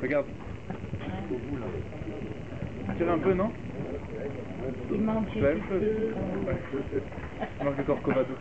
Regarde. Tire un peu, non Il manque C'est la même chose. Il manque le corcovado.